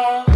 love.